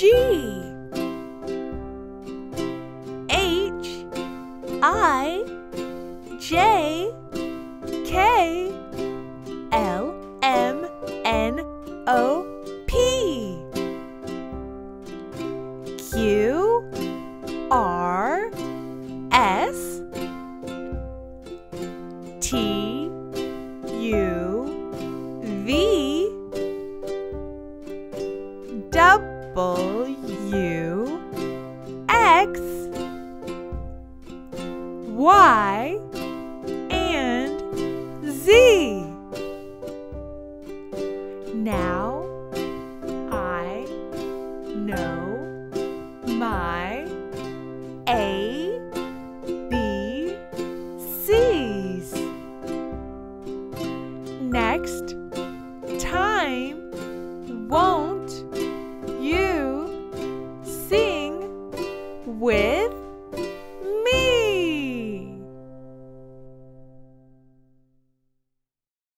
G. H. I. J. K. L. M. N. O. P. Q. R. S. T. U W X Y and Z. Now I know my A B C's. Next time, won't with